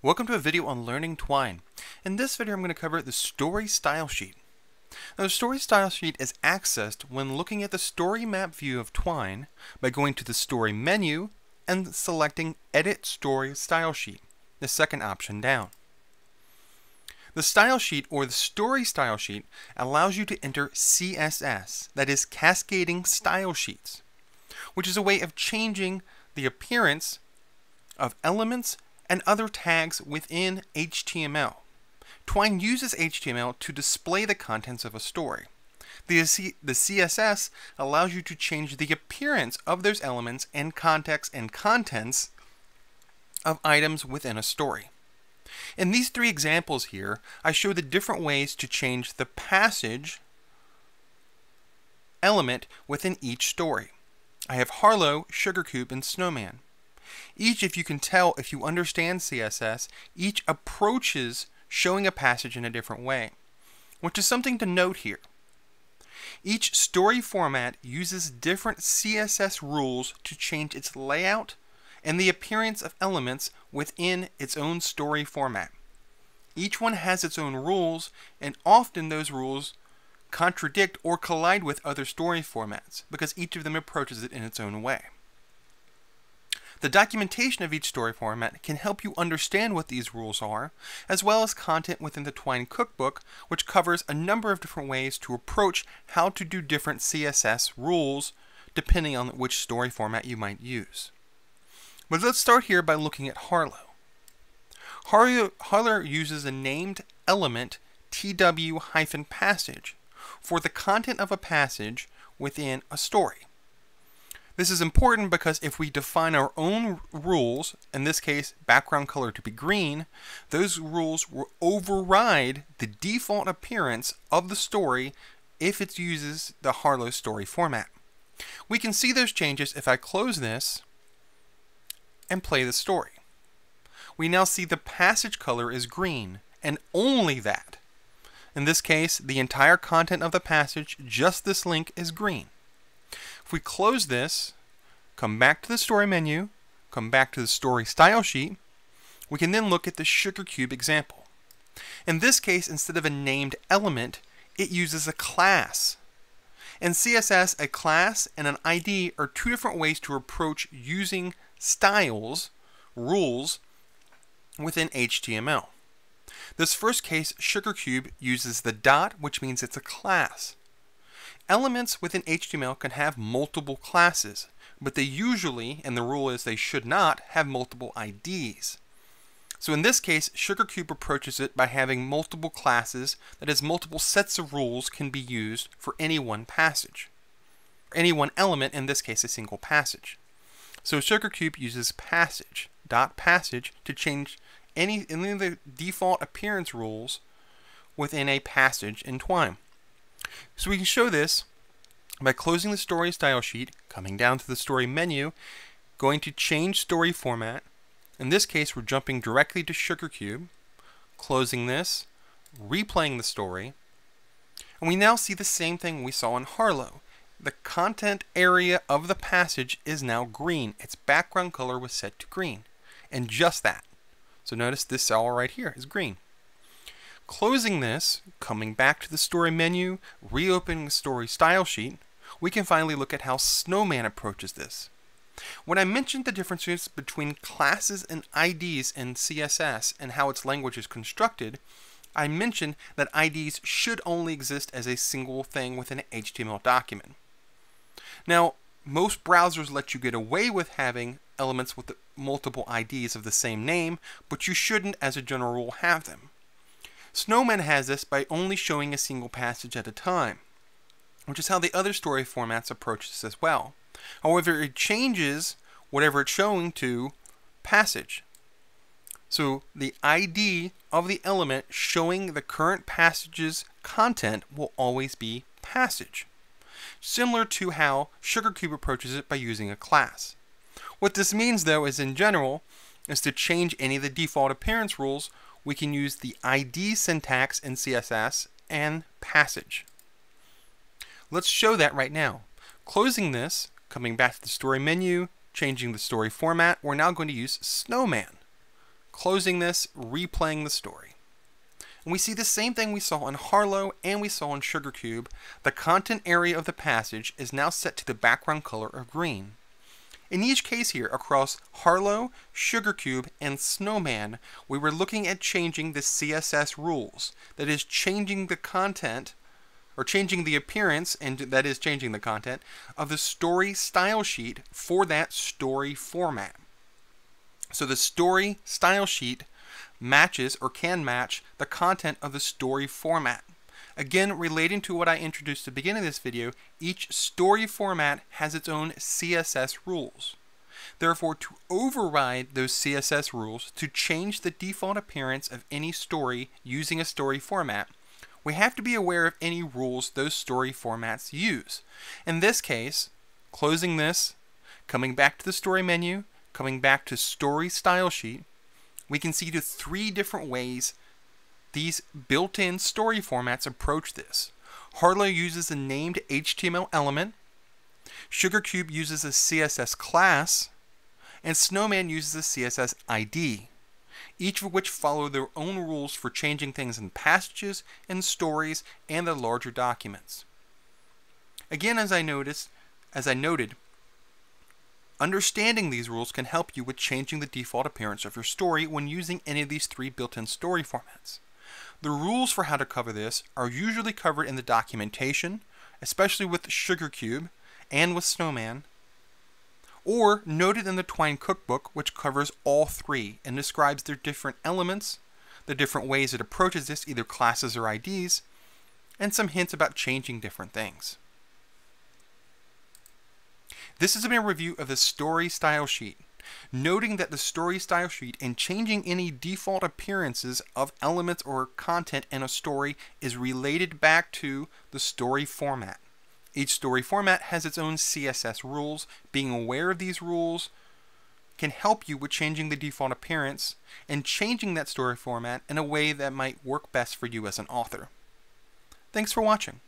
Welcome to a video on learning Twine. In this video I'm going to cover the story style sheet. Now the story style sheet is accessed when looking at the story map view of Twine by going to the story menu and selecting edit story style sheet, the second option down. The style sheet or the story style sheet allows you to enter CSS, that is cascading style sheets, which is a way of changing the appearance of elements and other tags within HTML. Twine uses HTML to display the contents of a story. The, the CSS allows you to change the appearance of those elements and context and contents of items within a story. In these three examples here, I show the different ways to change the passage element within each story. I have Harlowe, Sugar Cube, and Snowman. Each, if you can tell, if you understand CSS, each approaches showing a passage in a different way, which is something to note here. Each story format uses different CSS rules to change its layout and the appearance of elements within its own story format. Each one has its own rules, and often those rules contradict or collide with other story formats because each of them approaches it in its own way. The documentation of each story format can help you understand what these rules are, as well as content within the Twine Cookbook, which covers a number of different ways to approach how to do different CSS rules depending on which story format you might use. But let's start here by looking at Harlowe. Harlowe, Harlowe uses a named element tw-passage for the content of a passage within a story. This is important because if we define our own rules, in this case background color to be green, those rules will override the default appearance of the story if it uses the Harlowe story format. We can see those changes if I close this and play the story. We now see the passage color is green, and only that. In this case, the entire content of the passage, just this link, is green. If we close this, come back to the story menu, come back to the story style sheet, we can then look at the sugar cube example. In this case, instead of a named element, it uses a class. In CSS, a class and an ID are two different ways to approach using styles, rules, within HTML. This first case, Sugar Cube, uses the dot, which means it's a class. Elements within HTML can have multiple classes, but they usually, and the rule is they should not, have multiple IDs. So in this case, SugarCube approaches it by having multiple classes, that is, multiple sets of rules can be used for any one passage. Any one element, in this case, a single passage. So SugarCube uses passage, dot passage, to change any, any of the default appearance rules within a passage in Twine. So we can show this by closing the story style sheet, coming down to the story menu, going to change story format. In this case, we're jumping directly to Sugar Cube, closing this, replaying the story, and we now see the same thing we saw in Harlowe. The content area of the passage is now green. Its background color was set to green. And just that. So notice this cell right here is green. Closing this, coming back to the story menu, reopening the story style sheet, we can finally look at how Snowman approaches this. When I mentioned the differences between classes and IDs in CSS and how its language is constructed, I mentioned that IDs should only exist as a single thing within an HTML document. Now, most browsers let you get away with having elements with multiple IDs of the same name, but you shouldn't, as a general rule, have them. Snowman has this by only showing a single passage at a time, which is how the other story formats approach this as well. However, it changes whatever it's showing to passage. So the ID of the element showing the current passage's content will always be passage, similar to how SugarCube approaches it by using a class. What this means, though, is in general, is to change any of the default appearance rules, we can use the ID syntax in CSS and passage. Let's show that right now. Closing this, coming back to the story menu, changing the story format, we're now going to use Snowman. closing this, replaying the story. And we see the same thing we saw in Harlowe and we saw in Sugar Cube. The content area of the passage is now set to the background color of green. In each case here, across Harlowe, Sugar Cube, and Snowman, we were looking at changing the CSS rules. That is, changing the content, or changing the appearance, and that is changing the content, of the story style sheet for that story format. So the story style sheet matches or can match the content of the story format. Again, relating to what I introduced at the beginning of this video, each story format has its own CSS rules. Therefore, to override those CSS rules to change the default appearance of any story using a story format, we have to be aware of any rules those story formats use. In this case, closing this, coming back to the story menu, coming back to story style sheet, we can see the three different ways these built-in story formats approach this. Harlowe uses a named HTML element, SugarCube uses a CSS class, and Snowman uses a CSS ID, each of which follow their own rules for changing things in passages and stories and the larger documents. Again, as I noticed, as I noted, understanding these rules can help you with changing the default appearance of your story when using any of these three built-in story formats. The rules for how to cover this are usually covered in the documentation, especially with Sugar Cube and with Snowman, or noted in the Twine Cookbook, which covers all three and describes their different elements, the different ways it approaches this, either classes or IDs, and some hints about changing different things. This has been a review of the Story Style Sheet noting that the story style sheet and changing any default appearances of elements or content in a story is related back to the story format. Each story format has its own CSS rules. Being aware of these rules can help you with changing the default appearance and changing that story format in a way that might work best for you as an author. Thanks for watching.